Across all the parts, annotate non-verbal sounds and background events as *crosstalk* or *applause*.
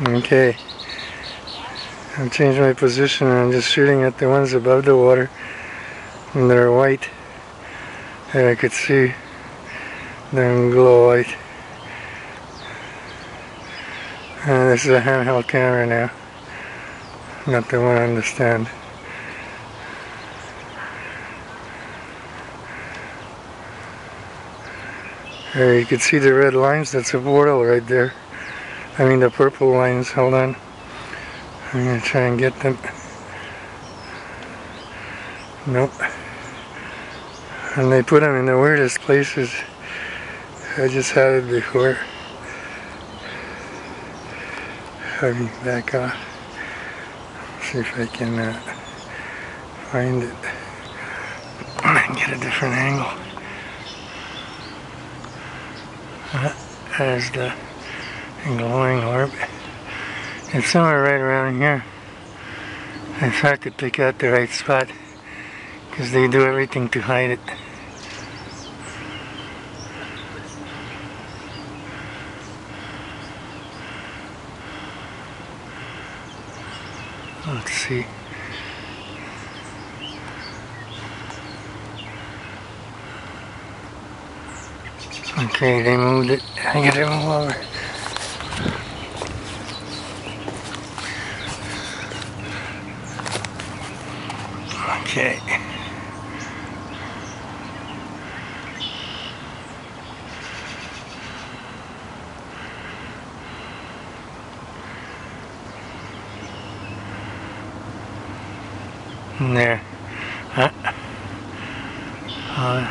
Okay. I've changed my position and I'm just shooting at the ones above the water. And they're white. And I could see them glow white. And this is a handheld camera now. Not the one on the stand. There you can see the red lines, that's a portal right there. I mean the purple lines, hold on. I'm gonna try and get them. Nope. And they put them in the weirdest places. I just had it before. Having back off. See if I can uh, find it *clears throat* and get a different angle. Uh, there's the glowing orb. It's somewhere right around here. It's hard to pick out the right spot because they do everything to hide it. Let's see. Okay, they moved it. I gotta move over. Okay. And there. Huh? Uh,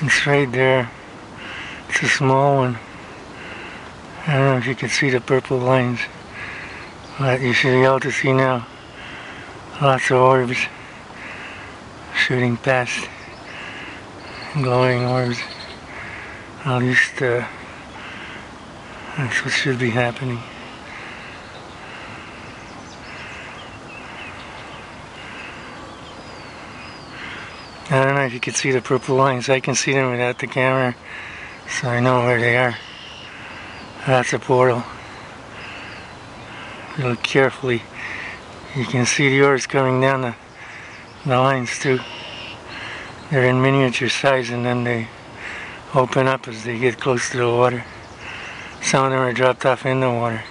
it's right there. It's a small one. I don't know if you can see the purple lines, but you should be able to see now. Lots of orbs shooting past, glowing orbs. At least uh, that's what should be happening. I don't know if you can see the purple lines. I can see them without the camera, so I know where they are. That's a portal. Look carefully. You can see the orbs coming down the, the lines too. They're in miniature size and then they open up as they get close to the water. Some of them are dropped off in the water.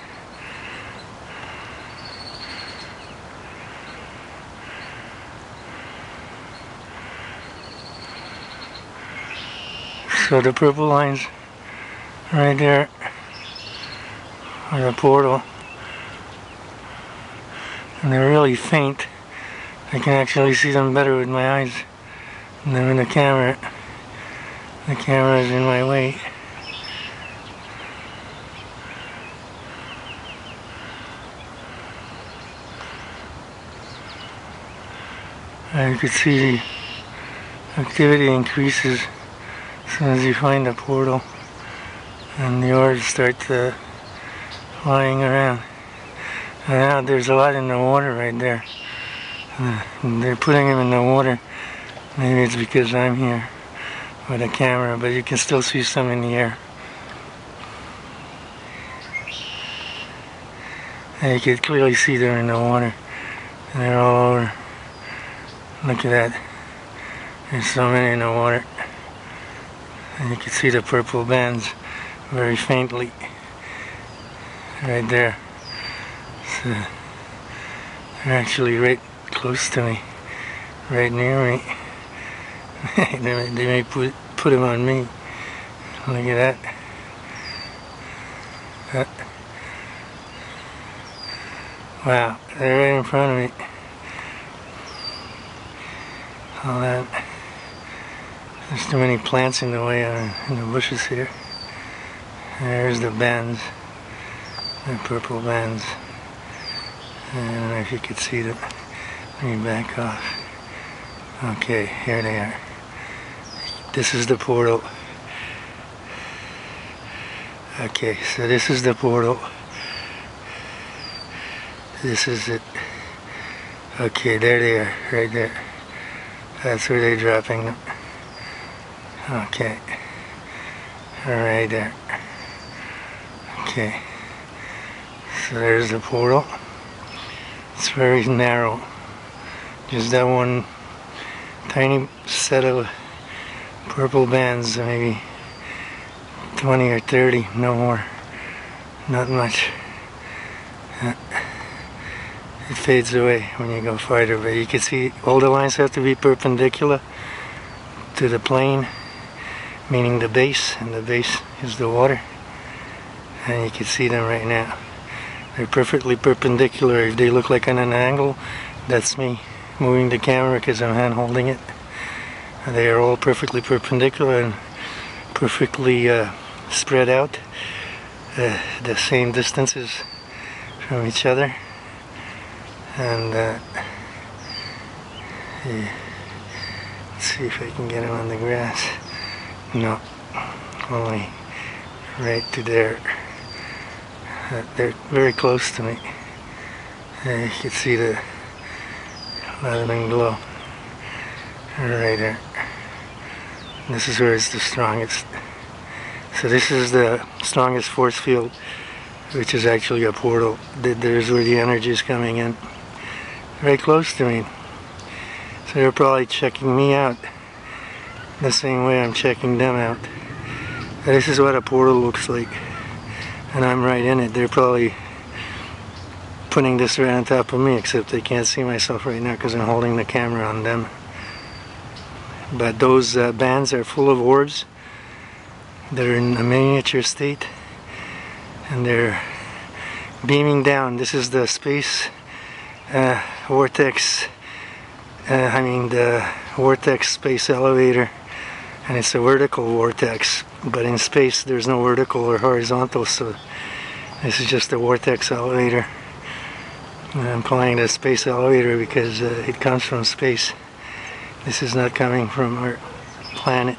So the purple lines right there are the portal. And they're really faint. I can actually see them better with my eyes than in the camera. The camera is in my way. And you can see the activity increases as soon as you find the portal and the orbs start to flying around. And now there's a lot in the water right there. Uh, they're putting them in the water. Maybe it's because I'm here with a camera, but you can still see some in the air. And you can clearly see them in the water. And they're all over. Look at that. There's so many in the water. And you can see the purple bands very faintly. Right there. So *laughs* they're actually right close to me. Right near me. *laughs* they, may, they may put, put them on me. Look at that. that. Wow, they're right in front of me. All that. There's too many plants in the way uh, in the bushes here. There's the bands, purple bands. I don't know if you could see them. Let me back off. Okay, here they are. This is the portal. Okay, so this is the portal. This is it. Okay, there they are, right there. That's where they're dropping them. Okay. Alright there. Okay. So there's the portal. It's very narrow. Just that one tiny set of purple bands, maybe 20 or 30, no more. Not much. Uh, It fades away when you go farther, but you can see all the lines have to be perpendicular to the plane, meaning the base, and the base is the water. And you can see them right now. They're perfectly perpendicular. If they look like on an angle, that's me moving the camera because I'm hand holding it. They are all perfectly perpendicular and perfectly uh, spread out, uh, the same distances from each other. And uh, yeah. let's see if I can get them on the grass. No, only right to there. They're very close to me. Uh, you can see the leatherman glow right there. This is where it's the strongest. So this is the strongest force field, which is actually a portal. Th- There's where the energy is coming in. Very close to me. So they're probably checking me out the same way I'm checking them out. This is what a portal looks like. And I'm right in it. They're probably putting this right on top of me, except they can't see myself right now because I'm holding the camera on them. But those uh, bands are full of orbs. They're in a miniature state. And they're beaming down. This is the space uh, vortex. Uh, I mean the vortex space elevator. And it's a vertical vortex. But in space there's no vertical or horizontal. So this is just a vortex elevator. I'm calling it a space elevator because uh, it comes from space. This is not coming from our planet.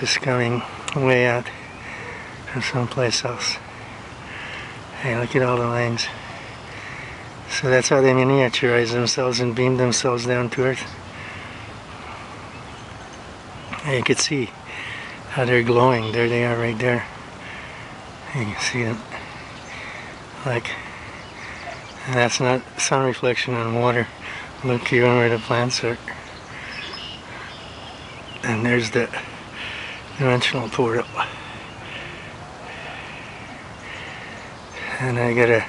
This is coming way out from someplace else. Hey, look at all the lines. So that's how they miniaturize themselves and beam themselves down to Earth. And you can see how they're glowing. There they are right there. You can see them. Like, that's not sun reflection on water. Look even where the plants are. And there's the dimensional portal. And I gotta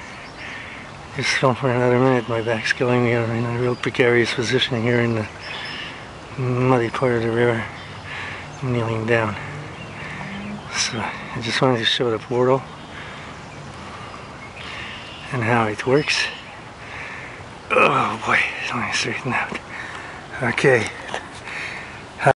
just film for another minute. My back's killing me. I'm in a real precarious position here in the muddy part of the river. I'm kneeling down. So I just wanted to show the portal and how it works. Oh boy, let me straighten out. Okay.